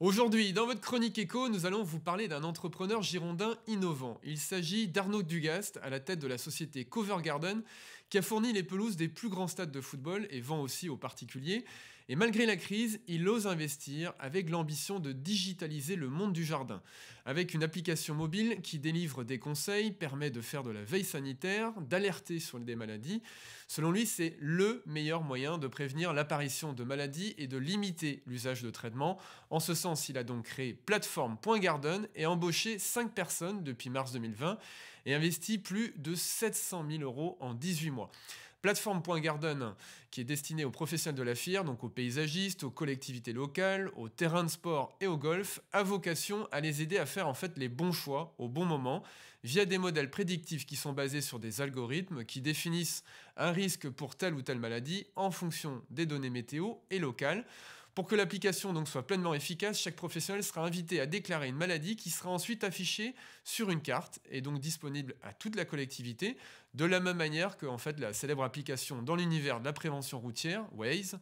Aujourd'hui, dans votre chronique éco, nous allons vous parler d'un entrepreneur girondin innovant. Il s'agit d'Arnaud Dugast, à la tête de la société Cover Garden, qui a fourni les pelouses des plus grands stades de football et vend aussi aux particuliers. Et malgré la crise, il ose investir avec l'ambition de digitaliser le monde du jardin. Avec une application mobile qui délivre des conseils, permet de faire de la veille sanitaire, d'alerter sur des maladies. Selon lui, c'est le meilleur moyen de prévenir l'apparition de maladies et de limiter l'usage de traitements. En ce sens, il a donc créé Plateforme.garden et embauché 5 personnes depuis mars 2020 et investi plus de 700 000 euros en 18 mois. Plateforme.garden, qui est destiné aux professionnels de la FIR, donc aux paysagistes, aux collectivités locales, aux terrains de sport et au golf, a vocation à les aider à faire en fait les bons choix au bon moment via des modèles prédictifs qui sont basés sur des algorithmes qui définissent un risque pour telle ou telle maladie en fonction des données météo et locales. Pour que l'application donc soit pleinement efficace, chaque professionnel sera invité à déclarer une maladie qui sera ensuite affichée sur une carte et donc disponible à toute la collectivité, de la même manière que en fait la célèbre application dans l'univers de la prévention routière, Waze.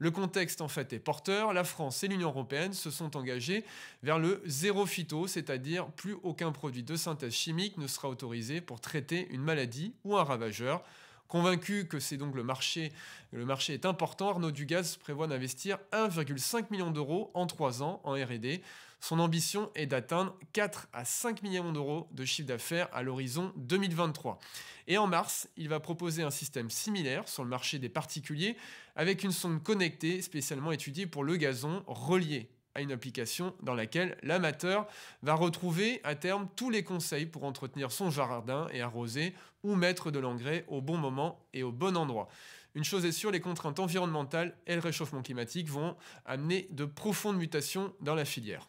Le contexte en fait est porteur, la France et l'Union européenne se sont engagés vers le zéro phyto, c'est-à-dire plus aucun produit de synthèse chimique ne sera autorisé pour traiter une maladie ou un ravageur. Convaincu que c'est donc le marché, le marché est important, Arnaud Dugaz prévoit d'investir 1,5 million d'euros en 3 ans en R&D. Son ambition est d'atteindre 4 à 5 millions d'euros de chiffre d'affaires à l'horizon 2023. Et en mars, il va proposer un système similaire sur le marché des particuliers avec une sonde connectée spécialement étudiée pour le gazon relié une application dans laquelle l'amateur va retrouver à terme tous les conseils pour entretenir son jardin et arroser ou mettre de l'engrais au bon moment et au bon endroit. Une chose est sûre, les contraintes environnementales et le réchauffement climatique vont amener de profondes mutations dans la filière.